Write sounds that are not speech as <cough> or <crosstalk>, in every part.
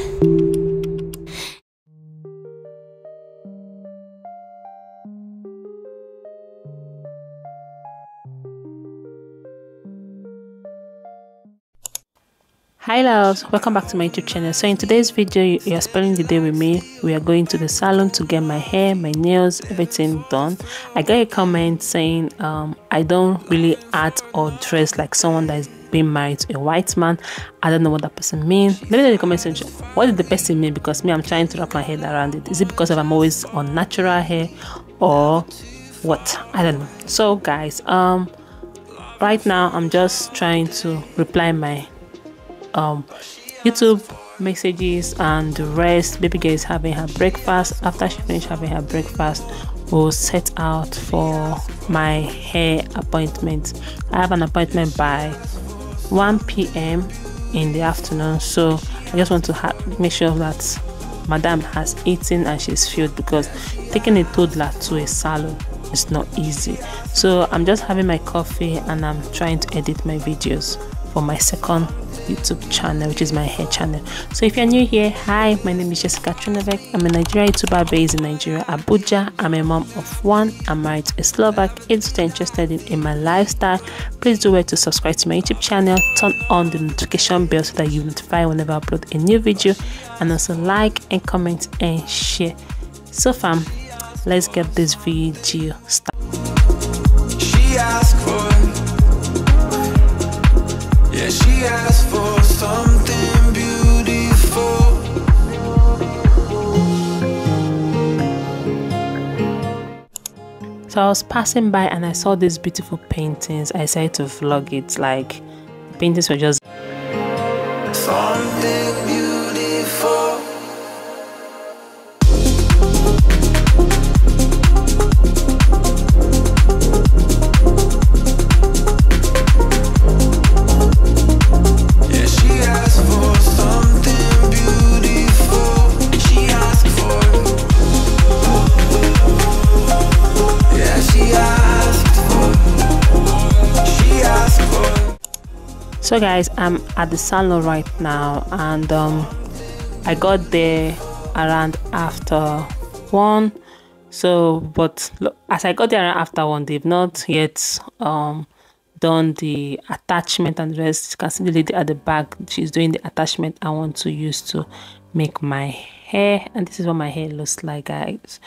eyes. Hi loves, welcome back to my YouTube channel. So in today's video, you are spending the day with me. We are going to the salon to get my hair, my nails, everything done. I got a comment saying um, I don't really act or dress like someone that is being married to a white man. I don't know what that person means. Let me know in the comment section. What did the person mean? Because me, I'm trying to wrap my head around it. Is it because of I'm always on natural hair or what? I don't know. So guys, um, right now I'm just trying to reply my um, YouTube messages and the rest. Baby girl is having her breakfast. After she finishes having her breakfast, we'll set out for my hair appointment. I have an appointment by 1 p.m. in the afternoon, so I just want to make sure that Madam has eaten and she's filled because taking a toddler to a salon is not easy. So I'm just having my coffee and I'm trying to edit my videos for my second YouTube channel, which is my hair channel. So if you're new here, hi, my name is Jessica Trnovec. I'm a Nigerian YouTuber based in Nigeria, Abuja. I'm a mom of one. I'm married to a Slovak. If you're interested in, in my lifestyle, please do wait to subscribe to my YouTube channel. Turn on the notification bell so that you notify whenever I upload a new video. And also like and comment and share. So fam, let's get this video started. So I was passing by and I saw these beautiful paintings. I decided to vlog it. Like, the paintings were just. Something beautiful. So guys i'm at the salon right now and um, i got there around after one. So but look, as i got there after one they've not yet um, done the attachment and the rest. You can see the lady at the back she's doing the attachment i want to use to make my hair and this is what my hair looks like guys.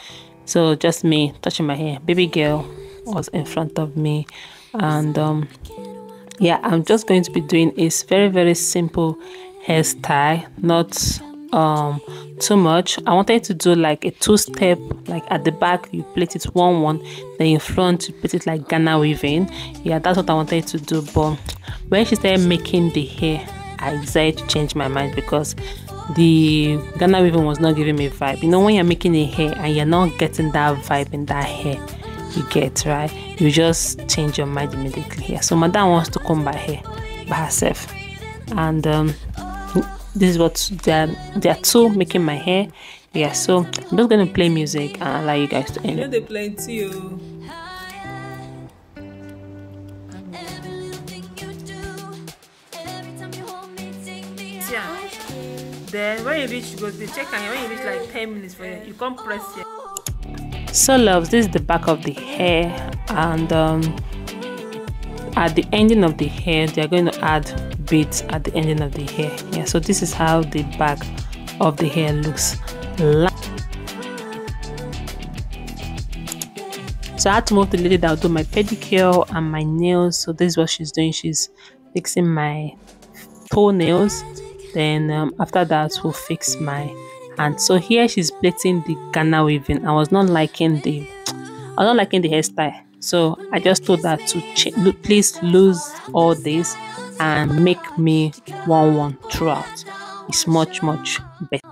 So just me touching my hair. Baby girl was in front of me and um yeah i'm just going to be doing a very very simple hairstyle not um too much. I wanted to do like a two-step like at the back you plait it one one then in front you put it like ghana weaving. Yeah that's what i wanted to do but when she started making the hair i decided to change my mind because the ghana weaving was not giving me vibe. You know when you're making a hair and you're not getting that vibe in that hair you get right? You just change your mind immediately. Here so madam wants to come by here by herself. And um, this is what they're they're two making my hair. Yeah so i'm just gonna play music and allow you guys to end you know they plenty oh. Yeah. Then when you reach, you go to check and when you reach like 10 minutes for you, you come press here so loves this is the back of the hair and um, at the ending of the hair they're going to add beads at the ending of the hair. Yeah so this is how the back of the hair looks like. So i had to move the lady that will do my pedicure and my nails. So this is what she's doing. She's fixing my toenails. Then um, after that we'll fix my and so here she's plaiting the Ghana weaving. I was not liking the I was not liking the hairstyle. So I just told her to please lose all this and make me one one throughout. It's much much better.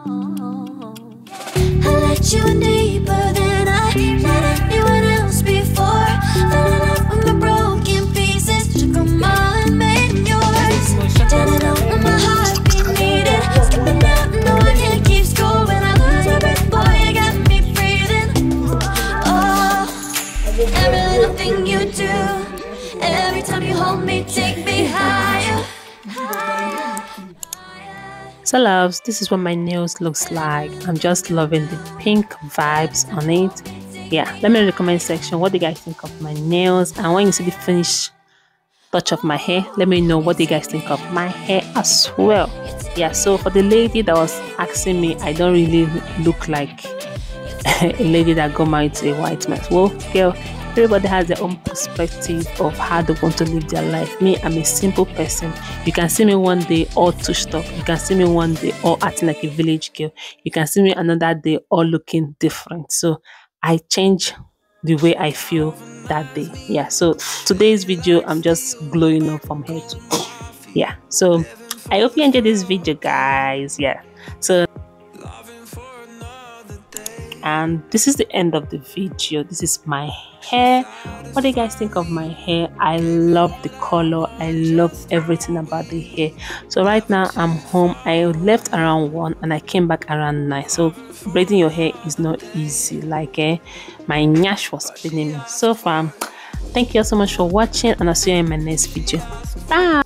every little thing you do. Every time you hold me, take me higher. So loves, this is what my nails looks like. I'm just loving the pink vibes on it. Yeah, let me know in the comment section what do you guys think of my nails and when you see the finished touch of my hair, let me know what do you guys think of my hair as well. Yeah, so for the lady that was asking me, I don't really look like <laughs> a lady that got married to a white man. Well, girl, everybody has their own perspective of how they want to live their life me i'm a simple person you can see me one day all touched up you can see me one day all acting like a village girl you can see me another day all looking different so i change the way I feel that day. Yeah, so today's video, I'm just glowing up from head to. Yeah, so I hope you enjoyed this video, guys. Yeah, so and this is the end of the video this is my hair. What do you guys think of my hair? I love the color. I love everything about the hair. So right now i'm home. I left around one and i came back around nine. So braiding your hair is not easy. Like eh my nyash was spinning me. So far thank you all so much for watching and i'll see you in my next video. Bye